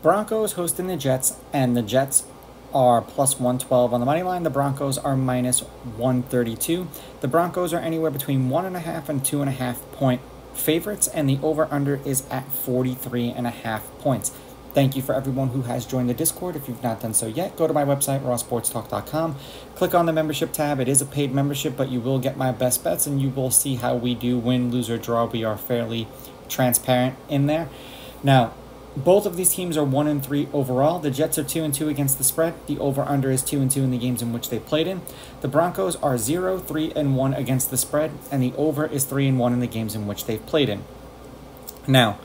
Broncos hosting the Jets, and the Jets are plus 112 on the money line. The Broncos are minus 132. The Broncos are anywhere between one and a half and two and a half point favorites, and the over under is at 43 and a half points. Thank you for everyone who has joined the Discord. If you've not done so yet, go to my website, rawsportstalk.com. Click on the membership tab. It is a paid membership, but you will get my best bets and you will see how we do win, lose, or draw. We are fairly transparent in there. Now, both of these teams are one and three overall. The Jets are two and two against the spread. The over under is two and two in the games in which they played in. The Broncos are zero, three and one against the spread, and the over is three and one in the games in which they've played in. Now,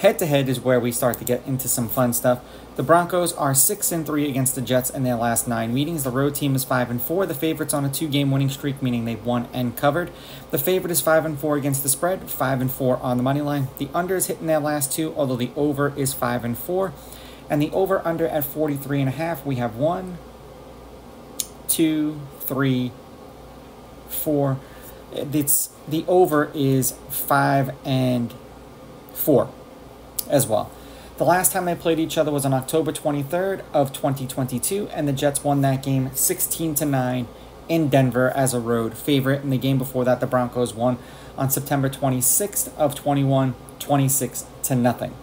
head to head is where we start to get into some fun stuff. The Broncos are six and three against the Jets in their last nine meetings. The road team is five and four. The favorites on a two-game winning streak, meaning they've won and covered. The favorite is five and four against the spread, five and four on the money line. The under is hitting their last two, although the over is five and four. And the over under at 43 and a half, we have one, two, three, four. It's the over is five and four as well. The last time they played each other was on October 23rd of 2022, and the Jets won that game 16 to 9 in Denver as a road favorite. In the game before that, the Broncos won on September 26th of 21, 26 to nothing.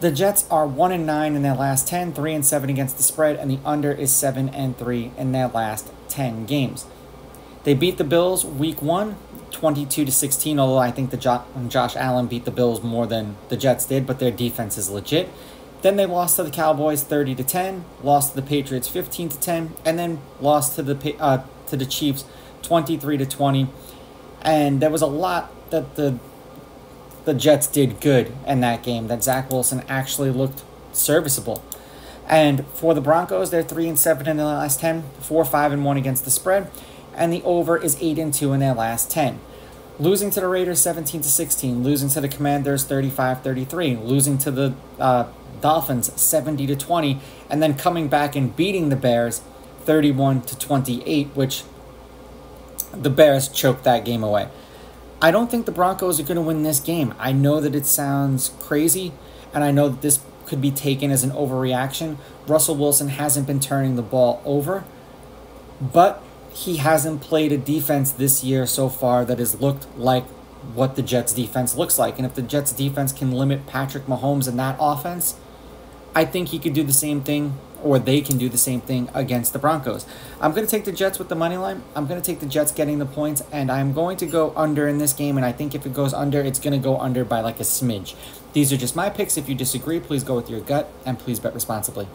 The Jets are 1 and 9 in their last 10, 3 and 7 against the spread, and the under is 7 and 3 in their last 10 games. They beat the Bills week 1 22 to 16, although I think the jo- Josh Allen beat the Bills more than the Jets did, but their defense is legit. Then they lost to the Cowboys 30 to 10, lost to the Patriots 15 to 10, and then lost to the uh, to the Chiefs 23 to 20. And there was a lot that the the Jets did good in that game. That Zach Wilson actually looked serviceable. And for the Broncos, they're three and seven in the last 10, four, five, and one against the spread and the over is 8 and 2 in their last 10. Losing to the Raiders 17 to 16, losing to the Commanders 35-33, losing to the uh, Dolphins 70 to 20, and then coming back and beating the Bears 31 to 28, which the Bears choked that game away. I don't think the Broncos are going to win this game. I know that it sounds crazy, and I know that this could be taken as an overreaction. Russell Wilson hasn't been turning the ball over, but he hasn't played a defense this year so far that has looked like what the Jets defense looks like. And if the Jets defense can limit Patrick Mahomes in that offense, I think he could do the same thing or they can do the same thing against the Broncos. I'm going to take the Jets with the money line. I'm going to take the Jets getting the points and I'm going to go under in this game and I think if it goes under, it's going to go under by like a smidge. These are just my picks. If you disagree, please go with your gut and please bet responsibly.